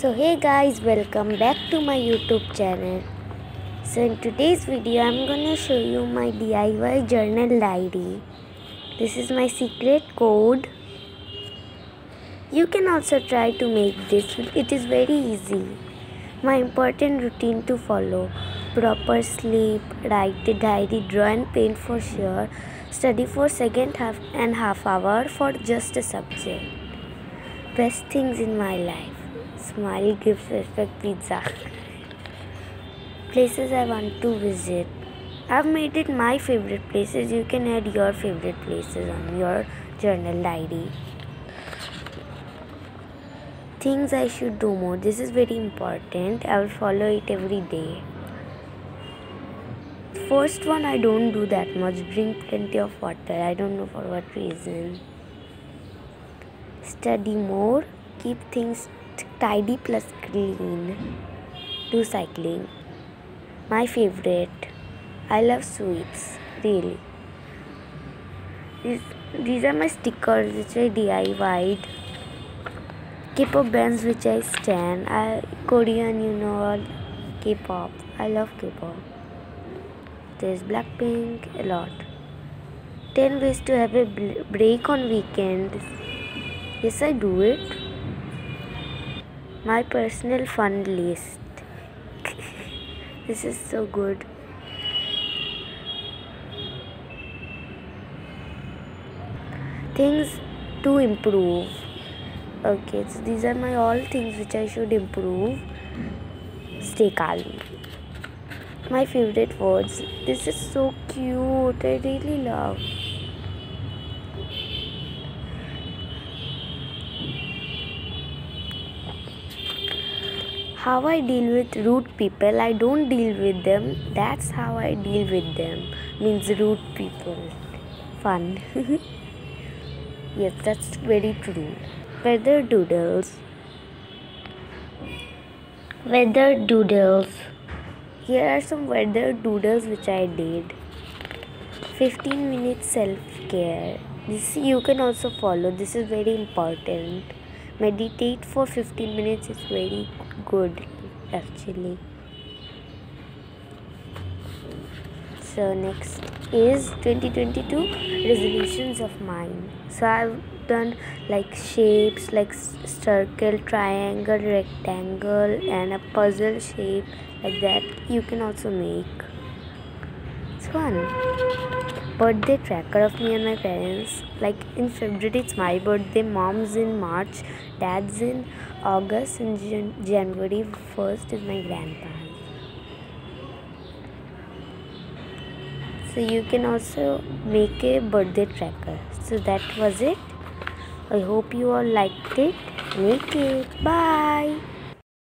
So hey guys welcome back to my youtube channel. So in today's video I'm gonna show you my DIY journal diary. This is my secret code. You can also try to make this. It is very easy. My important routine to follow. Proper sleep, write the diary, draw and paint for sure. Study for second half and half hour for just a subject. Best things in my life. Smile gives respect pizza. places I want to visit. I've made it my favorite places. You can add your favorite places on your journal diary. Things I should do more. This is very important. I will follow it every day. First one I don't do that much. Drink plenty of water. I don't know for what reason. Study more. Keep things tidy plus clean. Do cycling. My favorite. I love sweets. Really. These, these are my stickers which I DIY'd. K-pop bands which I stand. I Korean, you know, K-pop. I love K-pop. There's Blackpink, a lot. 10 ways to have a break on weekends. Yes, I do it. My personal fun list. this is so good. Things to improve. Okay, so these are my all things which I should improve. Stay calm. My favorite words. This is so cute. I really love. How I deal with rude people, I don't deal with them. That's how I deal with them. Means rude people. Fun. yes, that's very true. Weather doodles. Weather doodles. Here are some weather doodles which I did. 15 minutes self care. This you can also follow. This is very important meditate for 15 minutes is very good actually. So next is 2022 resolutions of mine. So i've done like shapes like circle triangle rectangle and a puzzle shape like that you can also make fun birthday tracker of me and my parents. Like in february it's my birthday mom's in march dad's in august and Jan- january 1st is my grandpa's so you can also make a birthday tracker. So that was it. I hope you all liked it. Make it. Bye